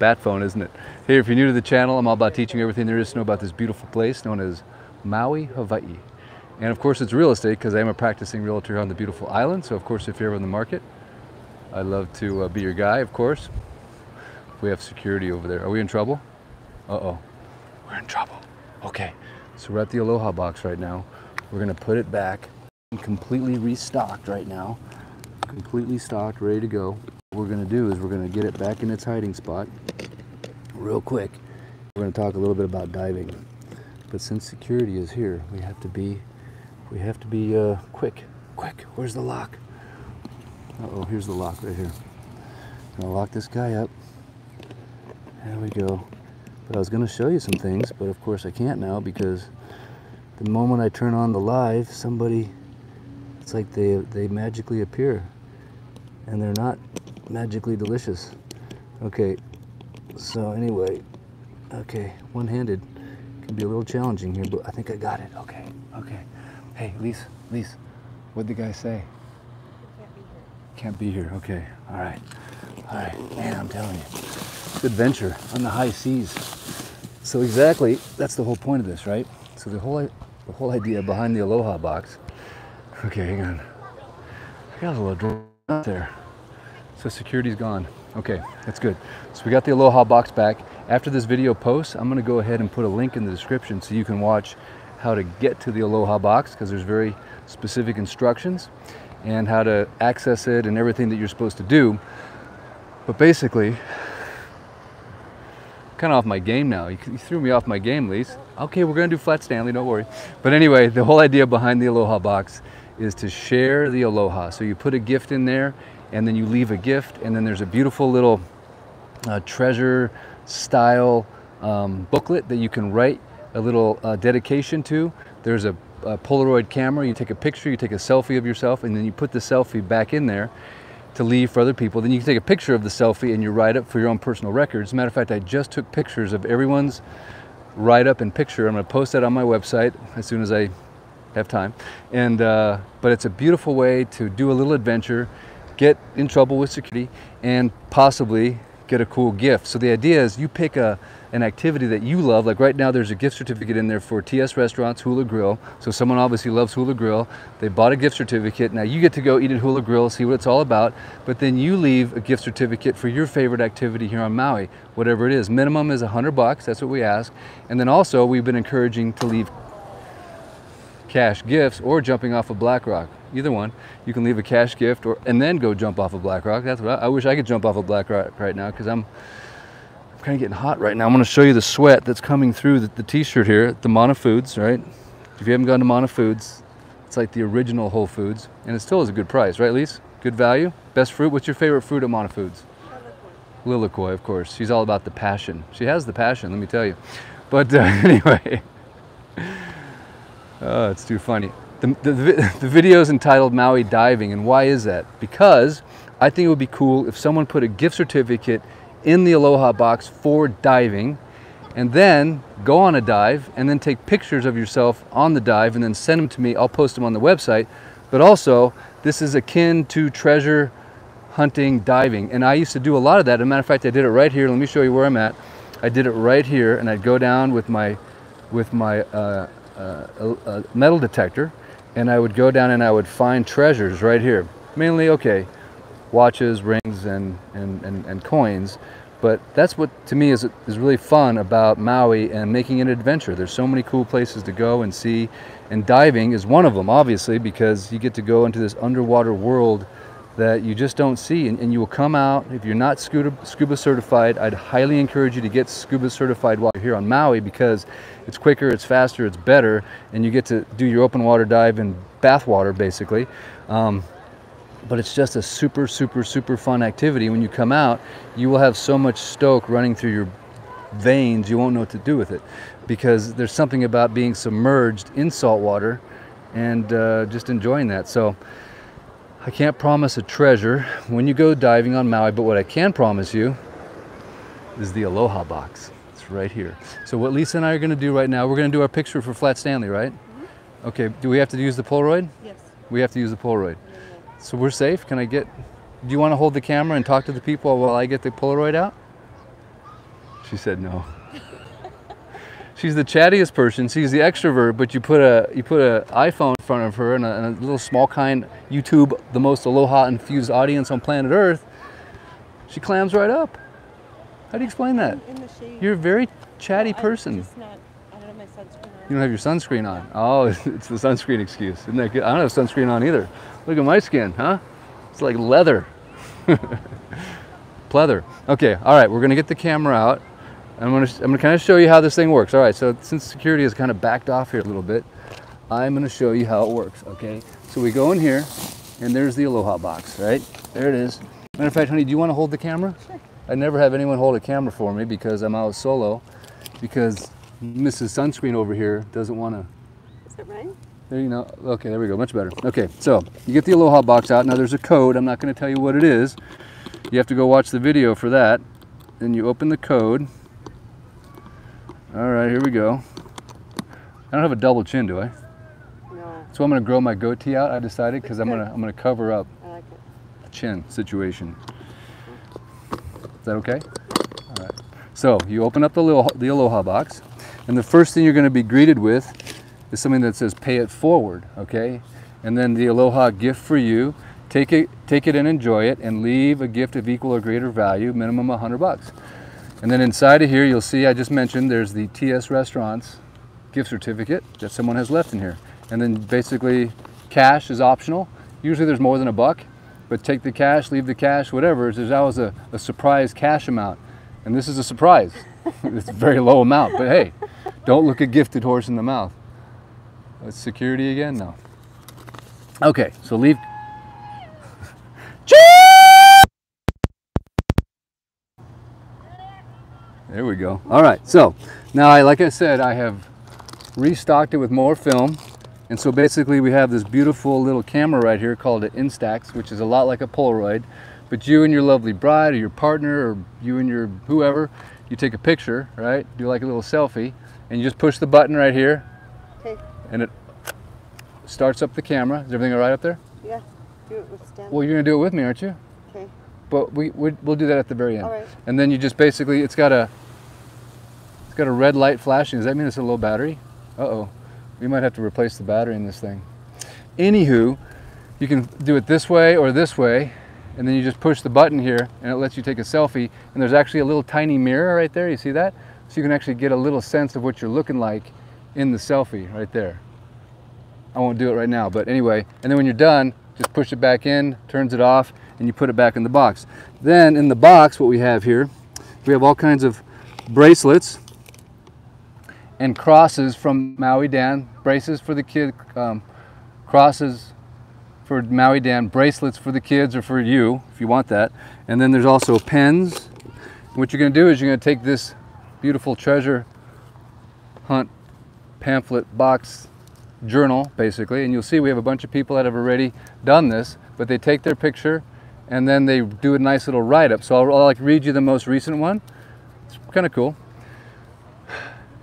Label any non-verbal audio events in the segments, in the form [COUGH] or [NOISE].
bat phone, isn't it? Hey, if you're new to the channel, I'm all about teaching everything there is to know about this beautiful place known as Maui, Hawaii. And of course, it's real estate because I am a practicing realtor on the beautiful island. So, of course, if you're ever in the market, I'd love to uh, be your guy, of course. We have security over there. Are we in trouble? Uh-oh. We're in trouble. Okay. So we're at the Aloha box right now. We're going to put it back. Completely restocked right now. Completely stocked, ready to go. What we're going to do is we're going to get it back in its hiding spot real quick. We're going to talk a little bit about diving. But since security is here, we have to be we have to be uh, quick. Quick. Where's the lock? Uh-oh, here's the lock right here. I'm gonna lock this guy up. There we go. But I was gonna show you some things, but of course I can't now because the moment I turn on the live, somebody, it's like they, they magically appear. And they're not magically delicious. Okay, so anyway, okay, one-handed can be a little challenging here, but I think I got it. Okay, okay. Hey, Lise, Lise, what'd the guy say? Can't be here. Okay. All right. All right. Man, I'm telling you, it's adventure on the high seas. So exactly, that's the whole point of this, right? So the whole the whole idea behind the Aloha box. Okay, hang on. I got a little out there. So security's gone. Okay, that's good. So we got the Aloha box back. After this video posts, I'm gonna go ahead and put a link in the description so you can watch how to get to the Aloha box because there's very specific instructions and how to access it and everything that you're supposed to do. But basically, kind of off my game now. You, threw me off my game, Lise. Okay, we're gonna do flat Stanley, don't worry. But anyway, the whole idea behind the Aloha box is to share the Aloha. So you put a gift in there and then you leave a gift and then there's a beautiful little uh, treasure style um, booklet that you can write a little uh, dedication to. There's a a Polaroid camera, you take a picture, you take a selfie of yourself, and then you put the selfie back in there to leave for other people. Then you can take a picture of the selfie and you write up for your own personal records. Matter of fact, I just took pictures of everyone's write up and picture. I'm going to post that on my website as soon as I have time. And uh, but it's a beautiful way to do a little adventure, get in trouble with security, and possibly get a cool gift. So the idea is you pick a an activity that you love. Like right now, there's a gift certificate in there for TS Restaurants Hula Grill. So someone obviously loves Hula Grill. They bought a gift certificate. Now you get to go eat at Hula Grill, see what it's all about. But then you leave a gift certificate for your favorite activity here on Maui, whatever it is. Minimum is a hundred bucks. That's what we ask. And then also we've been encouraging to leave cash gifts or jumping off of Black Rock. Either one. You can leave a cash gift or and then go jump off of Black Rock. That's what I, I wish I could jump off of Black Rock right now because I'm I'm kind of getting hot right now. I'm going to show you the sweat that's coming through the, the t-shirt here the Mana Foods, right? If you haven't gone to Mana Foods, it's like the original Whole Foods, and it still is a good price, right, Lise? Good value. Best fruit. What's your favorite fruit at Mana Foods? Lilikoi, of course. She's all about the passion. She has the passion, let me tell you. But [LAUGHS] uh, anyway, [LAUGHS] oh, it's too funny. The, the, [LAUGHS] the video is entitled Maui Diving, and why is that? Because I think it would be cool if someone put a gift certificate in the Aloha box for diving and then go on a dive and then take pictures of yourself on the dive and then send them to me. I'll post them on the website. But also, this is akin to treasure hunting, diving. And I used to do a lot of that. As a matter of fact, I did it right here. Let me show you where I'm at. I did it right here and I'd go down with my, with my uh, uh, metal detector and I would go down and I would find treasures right here. Mainly, okay, watches, rings, and, and, and, and coins. But that's what to me is, is really fun about Maui and making an adventure. There's so many cool places to go and see, and diving is one of them, obviously, because you get to go into this underwater world that you just don't see. And, and you will come out, if you're not scuba, scuba certified, I'd highly encourage you to get scuba certified while you're here on Maui because it's quicker, it's faster, it's better, and you get to do your open water dive in bath water, basically. Um, but it's just a super, super, super fun activity. When you come out, you will have so much stoke running through your veins, you won't know what to do with it because there's something about being submerged in salt water and uh, just enjoying that. So I can't promise a treasure when you go diving on Maui, but what I can promise you is the Aloha box. It's right here. So what Lisa and I are gonna do right now, we're gonna do our picture for Flat Stanley, right? Mm -hmm. Okay, do we have to use the Polaroid? Yes. We have to use the Polaroid. So we're safe. Can I get, do you want to hold the camera and talk to the people while I get the Polaroid out? She said no. She's the chattiest person. She's the extrovert, but you put a you put a iPhone in front of her and a, and a little small kind YouTube, the most aloha infused audience on planet Earth. She clams right up. How do you explain that? In the shade. You're a very chatty Well, person. not, I don't have my sunscreen on. You don't have your sunscreen on. Oh, [LAUGHS] it's the sunscreen excuse. Isn't that good? I don't have sunscreen on either. Look at my skin, huh? It's like leather. [LAUGHS] Pleather. Okay, all right, we're gonna get the camera out. I'm gonna, I'm gonna kind of show you how this thing works. All right, so since security has kind of backed off here a little bit, I'm gonna show you how it works, okay? So we go in here, and there's the Aloha box, right? There it is. Matter of fact, honey, do you wanna hold the camera? Sure. I never have anyone hold a camera for me because I'm out solo, because Mrs. Sunscreen over here doesn't wanna Is it right? there you know. Okay, there we go. Much better. Okay, so you get the Aloha box out. Now there's a code. I'm not going to tell you what it is. You have to go watch the video for that. Then you open the code. All right, here we go. I don't have a double chin, do I? No, So I'm going to grow my goatee out. I decided because I'm going [LAUGHS] to I'm going to cover up like the chin situation. Is that okay? All right. So you open up the, Aloha, the Aloha box, and the first thing you're going to be greeted with is something that says "Pay it forward." Okay, and then the Aloha gift for you. Take it, take it and enjoy it, and leave a gift of equal or greater value, minimum 100 bucks. And then inside of here, you'll see I just mentioned there's the TS Restaurants gift certificate that someone has left in here. And then basically, cash is optional. Usually there's more than a buck, but take the cash, leave the cash, whatever. There's always a, a surprise cash amount. And this is a surprise. [LAUGHS] it's a very low amount, but hey, don't look a gifted horse in the mouth. It's security again? No. Okay, so leave. [LAUGHS] There we go. All right, so now, I, like I said, I have restocked it with more film. And so basically we have this beautiful little camera right here called an Instax, which is a lot like a Polaroid. But you and your lovely bride or your partner or you and your whoever, you take a picture, right? Do like a little selfie and you just push the button right here Okay, and it starts up the camera. Is everything all right up there? yeah, do it with Stan. Well, you're gonna do it with me, aren't you? But we, we we'll do that at the very end. all right. And then you just basically, it's got a, it's got a red light flashing. Does that mean it's a low battery? Uh-oh, we might have to replace the battery in this thing. Anywho, you can do it this way or this way, and then you just push the button here, and it lets you take a selfie. And there's actually a little tiny mirror right there. You see that? So you can actually get a little sense of what you're looking like in the selfie right there. I won't do it right now, but anyway. And then when you're done, just push it back in, turns it off, and you put it back in the box. Then in the box, what we have here, we have all kinds of bracelets and crosses from Maui Dan, braces for the kid, um, crosses for Maui Dan, bracelets for the kids or for you, if you want that. And then there's also pens. What you're gonna do is you're gonna take this beautiful treasure hunt pamphlet box journal, basically, and you'll see we have a bunch of people that have already done this, but they take their picture and then they do a nice little write-up. So I'll, I'll like read you the most recent one. It's kind of cool.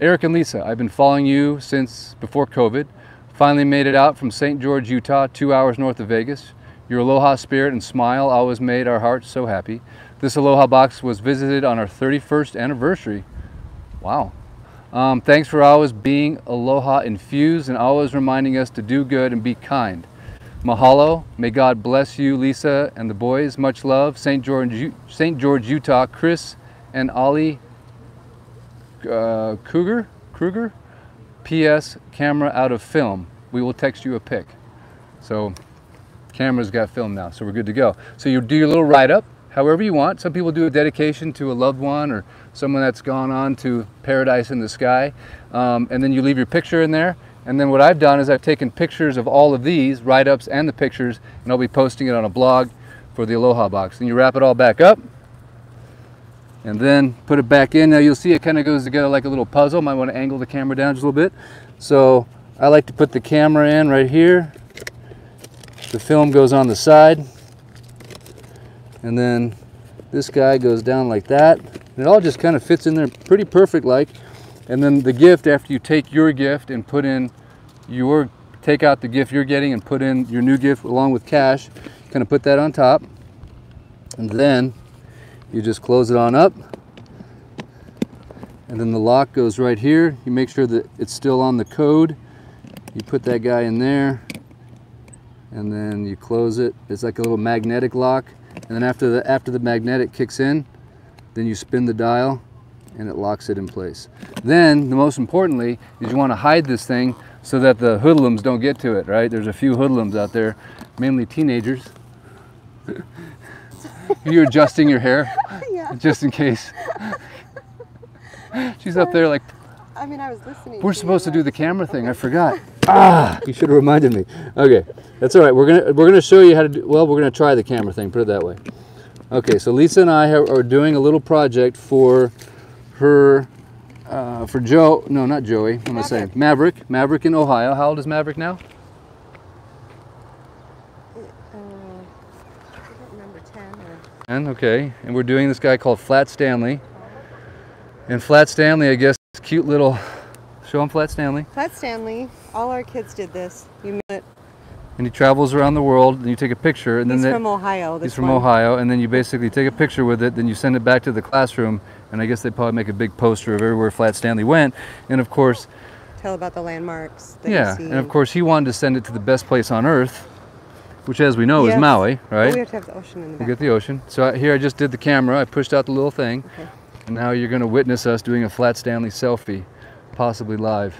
Eric and Lisa, I've been following you since before COVID. Finally made it out from St. George, Utah, two hours north of Vegas. Your aloha spirit and smile always made our hearts so happy. This aloha box was visited on our 31st anniversary. Wow. Um, thanks for always being aloha infused and always reminding us to do good and be kind. Mahalo. May God bless you, Lisa, and the boys. Much love. St. George, St. George, Utah. Chris and Ollie uh, Cougar, Kruger. P.S. Camera out of film. We will text you a pic. So, camera's got film now, so we're good to go. So you do your little write-up, however you want. Some people do a dedication to a loved one or someone that's gone on to paradise in the sky, um, and then you leave your picture in there. And then what I've done is I've taken pictures of all of these write-ups and the pictures, and I'll be posting it on a blog for the Aloha box. Then you wrap it all back up, and then put it back in. Now you'll see it kind of goes together like a little puzzle. Might want to angle the camera down just a little bit. So I like to put the camera in right here. The film goes on the side. And then this guy goes down like that. And it all just kind of fits in there pretty perfect like. And then the gift, after you take your gift and put in your, take out the gift you're getting and put in your new gift along with cash, kind of put that on top. And then you just close it on up And then the lock goes right here. You make sure that it's still on the code. You put that guy in there and then you close it. It's like a little magnetic lock. And then after the, after the magnetic kicks in, then you spin the dial and it locks it in place. Then, the most importantly, is you want to hide this thing so that the hoodlums don't get to it, right? There's a few hoodlums out there, mainly teenagers. [LAUGHS] You're adjusting your hair [LAUGHS] yeah. just in case. [LAUGHS] She's up there like, I mean, I was listening. we're to supposed to do the camera thing. I forgot. Ah, you should have reminded me. Okay, that's all right. We're gonna we're gonna show you how to do. Well, we're gonna try the camera thing. Put it that way. Okay, so Lisa and I have, are doing a little project for her, uh, for Joe. No, not Joey. What am I saying? Maverick. Maverick in Ohio. How old is Maverick now? Uh, I 10 or. And okay, and we're doing this guy called Flat Stanley. And Flat Stanley, I guess, cute little. Show him Flat Stanley. Flat Stanley, all our kids did this. You met, And he travels around the world, and you take a picture, and he's then they- from Ohio. This He's from one. Ohio, and then you basically take a picture with it, then you send it back to the classroom, and I guess they probably make a big poster of everywhere Flat Stanley went. And of course, Tell about the landmarks that yeah, and of course he wanted to send it to the best place on earth, which as we know Yes. is Maui, right? we have to have the ocean in the We get the ocean. So here I just did the camera, I pushed out the little thing, Okay. and now you're going to witness us doing a Flat Stanley selfie, possibly live.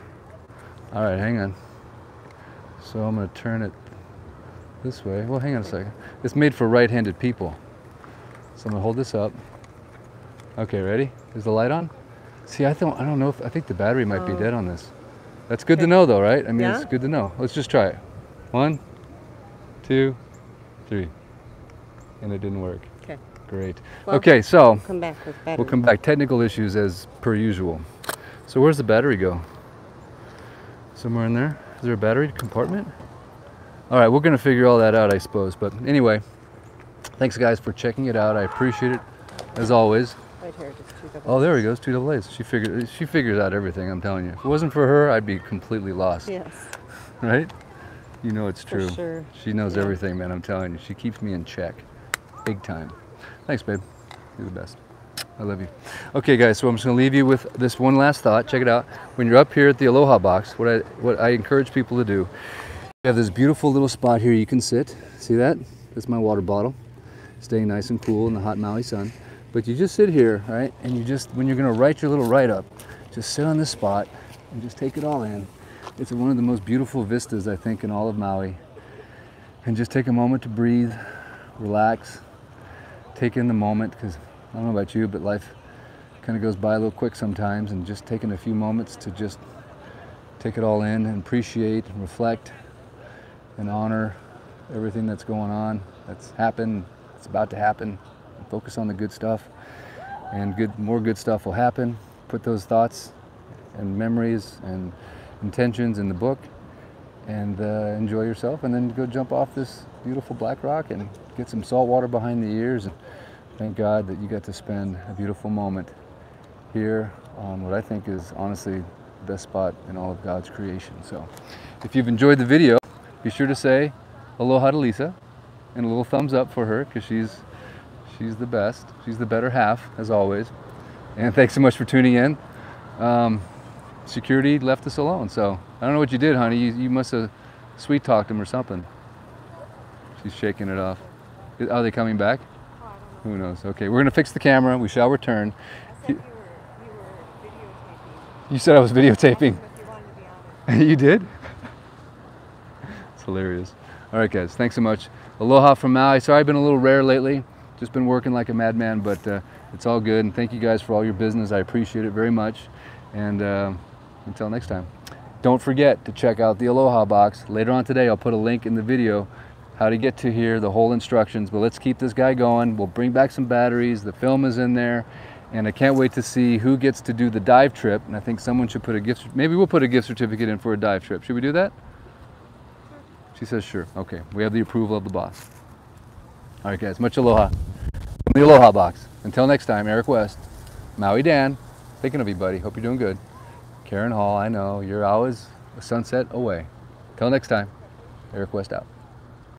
All right, hang on. So I'm going to turn it this way. Well, hang on a second. It's made for right-handed people. So I'm going to hold this up. Okay, ready? Is the light on? See, I don't, I don't know if, I think the battery might be Oh. dead on this. That's good to know though, right? I mean, it's good to know. Let's just try it. One, two, three. And it didn't work. Okay. Great. Well, okay, so We'll Come back with better. We'll come back. Technical issues as per usual. So where's the battery go? Somewhere in there? Is there a battery compartment? All right, we're gonna figure all that out, I suppose. But anyway, thanks guys for checking it out. I appreciate it as always. Right here, just two double Oh, there he goes, two double A's. She figured she figures out everything. I'm telling you. If it wasn't for her, I'd be completely lost. Yes, Right? You know it's for true. sure. She knows Yeah. everything, man. I'm telling you. She keeps me in check, big time. Thanks, babe. You're the best. I love you. Okay, guys. So I'm just gonna leave you with this one last thought. Check it out. When you're up here at the Aloha Box, what I what I encourage people to do, you have this beautiful little spot here you can sit. See that? That's my water bottle, staying nice and cool in the hot Maui sun. But you just sit here, right? And you just when you're gonna write your little write up, just sit on this spot and just take it all in. It's one of the most beautiful vistas I think in all of Maui. And just take a moment to breathe, relax, take in the moment because I don't know about you, but life kind of goes by a little quick sometimes. And just taking a few moments to just take it all in and appreciate and reflect and honor everything that's going on, that's happened, it's about to happen. Focus on the good stuff, and good more good stuff will happen. Put those thoughts and memories and intentions in the book and uh, enjoy yourself and then go jump off this beautiful black rock and get some salt water behind the ears and thank God that you got to spend a beautiful moment here on what I think is honestly the best spot in all of God's creation. So if you've enjoyed the video, be sure to say aloha to Lisa and a little thumbs up for her because she's she's the best. She's the better half as always. And thanks so much for tuning in. Um, security left us alone. So I don't know what you did, honey. You, you must have sweet talked him or something. She's shaking it off. Are they coming back? Who knows? Okay, we're gonna fix the camera. We shall return. You you were You said I was videotaping. you wanted to be on it. [LAUGHS] you did? it's hilarious. All right, guys. Thanks so much. Aloha from Maui. Sorry I've been a little rare lately. Just been working like a madman, but uh, it's all good. And thank you guys for all your business. I appreciate it very much. And uh, until next time. Don't forget to check out the Aloha box. Later on today, I'll put a link in the video how to get to here, the whole instructions. But let's keep this guy going. We'll bring back some batteries. The film is in there. And I can't wait to see who gets to do the dive trip. And I think someone should put a gift, maybe we'll put a gift certificate in for a dive trip. Should we do that? She says, sure. Okay, we have the approval of the boss. All right, guys, much aloha from the Aloha Box. Until next time, Eric West, Maui Dan, thinking of you, buddy. Hope you're doing good. Karen Hall, I know, you're always a sunset away. Till next time, Eric West out.